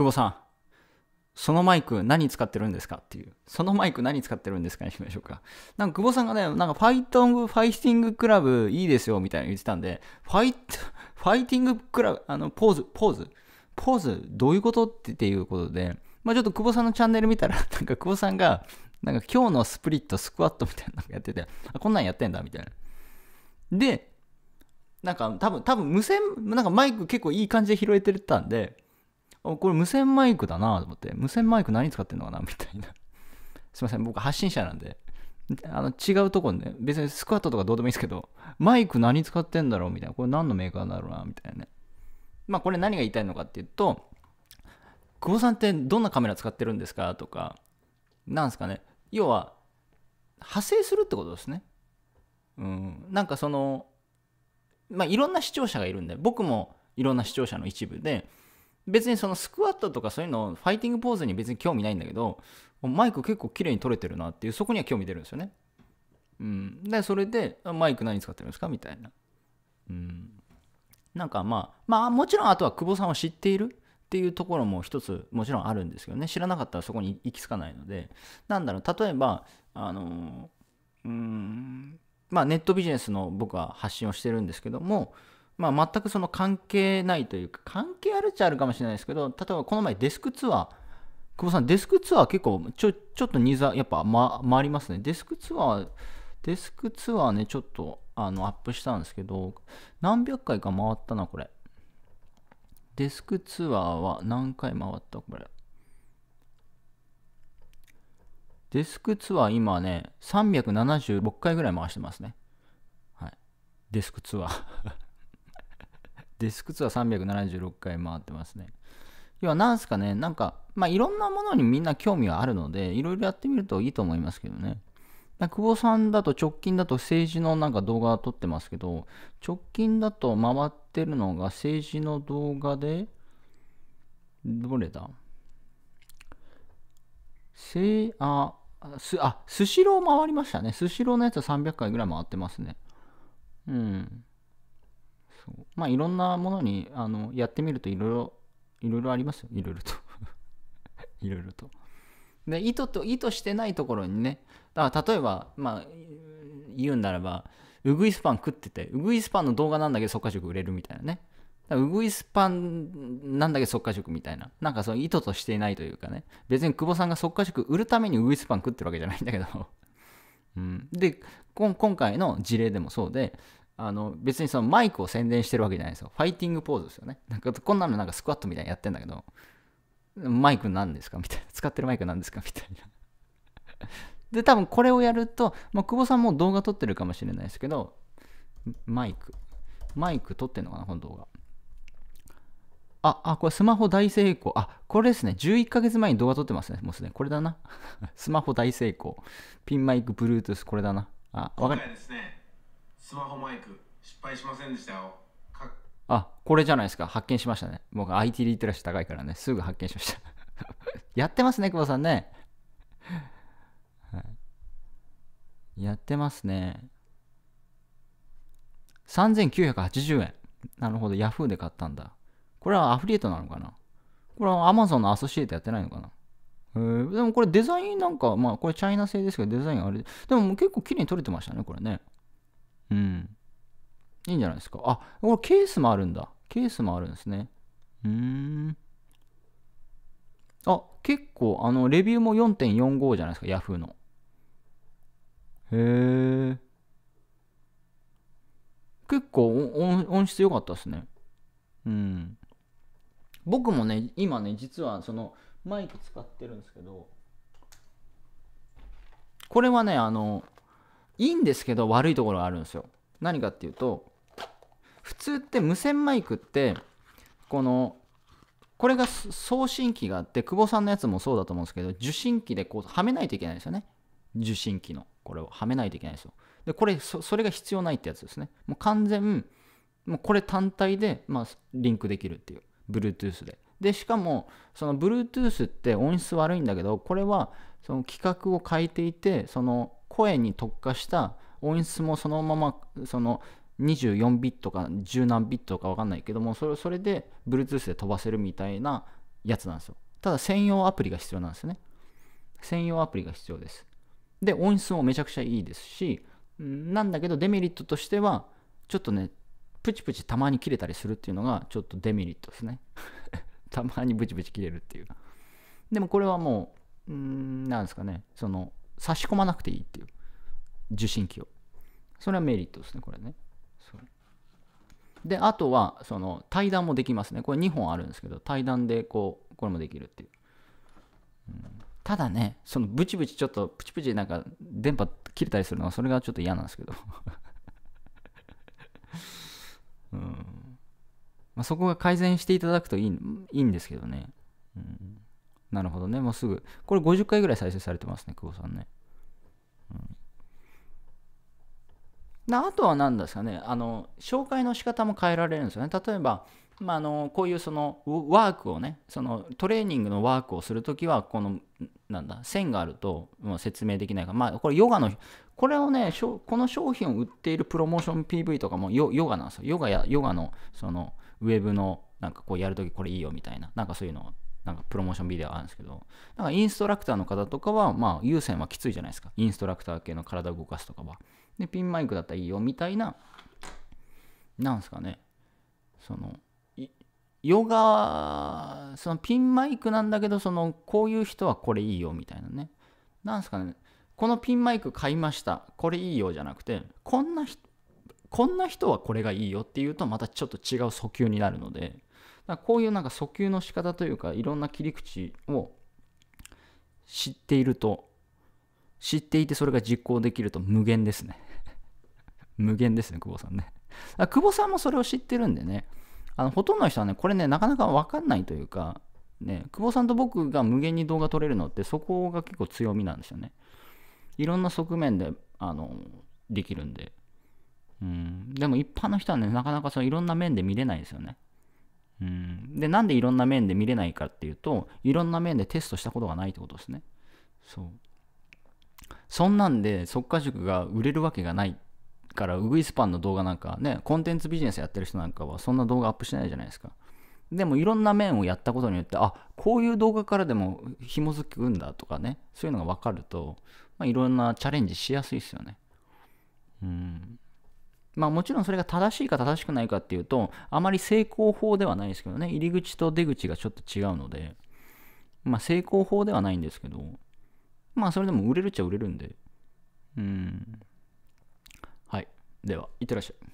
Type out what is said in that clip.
久保さん、そのマイク何使ってるんですかっていう。そのマイク何使ってるんですかにしましょうか。なんか久保さんがね、なんかファイトング、ファイティングクラブいいですよみたいな言ってたんで、ファイト、ファイティングクラブ、あの、ポーズ、ポーズ、ポーズ、どういうことっていうことで、まあちょっと久保さんのチャンネル見たら、なんか久保さんが、なんか今日のスプリット、スクワットみたいなのやってて、あ、こんなんやってんだみたいな。で、なんか多分、多分無線、なんかマイク結構いい感じで拾えてたんで、これ無線マイクだなと思って、無線マイク何使ってんのかなみたいな。すいません、僕発信者なんで、あの違うとこね、別にスクワットとかどうでもいいですけど、マイク何使ってんだろうみたいな。これ何のメーカーだろうなみたいなね。まあこれ何が言いたいのかっていうと、久保さんってどんなカメラ使ってるんですかとか、なんですかね。要は、派生するってことですね。うん。なんかその、まあいろんな視聴者がいるんで、僕もいろんな視聴者の一部で、別にそのスクワットとかそういうのファイティングポーズに別に興味ないんだけどマイク結構綺麗に撮れてるなっていうそこには興味出るんですよね。うん、でそれでマイク何使ってるんですかみたいな。うん、なんかまあまあもちろんあとは久保さんを知っているっていうところも一つもちろんあるんですけどね。知らなかったらそこに行き着かないので。なんだろう。例えばあのうん。まあネットビジネスの僕は発信をしてるんですけどもまあ、全くその関係ないというか、関係あるっちゃあるかもしれないですけど、例えばこの前デスクツアー、久保さん、デスクツアー結構ちょ、ちょっとニーズやっぱ、ま、回りますね。デスクツアー、デスクツアーね、ちょっとあのアップしたんですけど、何百回か回ったな、これ。デスクツアーは何回回ったこれ。デスクツアー今ね、376回ぐらい回してますね。はい。デスクツアーデスクツアー376回回ってますね。要は何すかね、なんか、まあいろんなものにみんな興味はあるので、いろいろやってみるといいと思いますけどね。久保さんだと直近だと政治のなんか動画撮ってますけど、直近だと回ってるのが政治の動画で、どれだ？せいあ、す、あ、スシロー回りましたね。スシローのやつは300回ぐらい回ってますね。うん。そう。まあいろんなものにあのやってみるといろいろいろいろありますよ。いろいろと。いろいろと。で意図と意図してないところにね。だから例えばまあ言うならばウグイスパン食っててウグイスパンの動画なんだけど速化塾売れるみたいなね。ウグイスパンなんだけど速化塾みたいな。なんかその意図としていないというかね。別に久保さんが速化塾売るためにウグイスパン食ってるわけじゃないんだけど。うん、で今回の事例でもそうで、あの別にそのマイクを宣伝してるわけじゃないですよ。ファイティングポーズですよね。なんかこんなのなんかスクワットみたいにやってんだけど、マイク何ですか？みたいな。使ってるマイク何ですか？みたいな。で、多分これをやると、まあ、久保さんも動画撮ってるかもしれないですけど、マイク。マイク撮ってんのかなこの動画。あ、あ、これスマホ大成功。あ、これですね。11ヶ月前に動画撮ってますね。もうすでに。これだな。スマホ大成功。ピンマイク、Bluetooth、これだな。あ、わかる。ですね。スマホマイク失敗しませんでしたよ。あこれじゃないですか。発見しましたね。僕 IT リテラシー高いからね。すぐ発見しました。やってますね久保さんね、はい、やってますね。3980円なるほど。Yahoo で買ったんだ。これはアフリエイトなのかな？これは Amazon のアソシエイトやってないのかな？えー、でもこれデザインなんか、まあこれチャイナ製ですけどデザインあれ、でも結構綺麗に撮れてましたね、これね。うん。いいんじゃないですか。あ、これケースもあるんだ。ケースもあるんですね。うーん。あ、結構、あの、レビューも4.45じゃないですか、Yahoo の。へえ。結構音質良かったですね。うん。僕もね、今ね、実はそのマイク使ってるんですけど、これはね、あの、いいんですけど悪いところがあるんですよ。何かっていうと普通って無線マイクってこのこれが送信機があって久保さんのやつもそうだと思うんですけど受信機でこうはめないといけないんですよね。受信機の。これをはめないといけないんですよ。でこれそれが必要ないってやつですね。もう完全もうこれ単体で、まあ、リンクできるっていう。Bluetooth で。でしかもその Bluetooth って音質悪いんだけどこれはその規格を変えていてその声に特化した音質もそのままその24ビットか10何ビットか分かんないけどもそれそれで Bluetooth で飛ばせるみたいなやつなんですよ。ただ専用アプリが必要なんですね。専用アプリが必要です。で、音質もめちゃくちゃいいですし、なんだけどデメリットとしては、ちょっとね、プチプチたまに切れたりするっていうのがちょっとデメリットですね。たまにブチブチ切れるっていう。でもこれはもう、んなんですかね、その、差し込まなくていいっていう。受信機を。それはメリットですね、これね。で、あとは、その、対談もできますね。これ2本あるんですけど、対談でこう、これもできるっていう。うん、ただね、そのブチブチちょっと、プチプチなんか電波切れたりするのは、それがちょっと嫌なんですけど。うんまあ、そこが改善していただくといいいいんですけどね。うん、なるほどね。もうすぐ。これ50回ぐらい再生されてますね、久保さんね。うん、あとは何ですかねあの、紹介の仕方も変えられるんですよね。例えば、まあ、あのこういうそのワークをねそのトレーニングのワークをするときはこのなんだ線があるともう説明できないからまあこれヨガのこれをねこの商品を売っているプロモーション PV とかもヨガなんですよヨガやヨガのそのウェブのなんかこうやるときこれいいよみたいななんかそういうのなんかプロモーションビデオあるんですけどなんかインストラクターの方とかはまあ優先はきついじゃないですかインストラクター系の体を動かすとかはでピンマイクだったらいいよみたいななんすかねそのヨガ、そのピンマイクなんだけど、その、こういう人はこれいいよみたいなね。なんすかね、このピンマイク買いました。これいいよじゃなくて、こんな人、こんな人はこれがいいよっていうと、またちょっと違う訴求になるので、だこういうなんか訴求の仕方というか、いろんな切り口を知っていると、知っていてそれが実行できると無限ですね。無限ですね、久保さんね。久保さんもそれを知ってるんでね。あのほとんどの人はね、これね、なかなか分かんないというか、ね、久保さんと僕が無限に動画撮れるのって、そこが結構強みなんですよね。いろんな側面で、あの、できるんで。うん、でも一般の人はね、なかなかそのいろんな面で見れないですよね。うん、で、なんでいろんな面で見れないかっていうと、いろんな面でテストしたことがないってことですね。そう。そんなんで、速化塾が売れるわけがないからウグイスパンの動画なんかねコンテンツビジネスやってる人なんかはそんな動画アップしないじゃないですかでもいろんな面をやったことによってあこういう動画からでも紐づくんだとかねそういうのが分かると、まあ、いろんなチャレンジしやすいですよねうんまあもちろんそれが正しいか正しくないかっていうとあまり成功法ではないですけどね。入り口と出口がちょっと違うので。まあ成功法ではないんですけど。まあそれでも売れるっちゃ売れるんで。うん。はい。では、いってらっしゃい。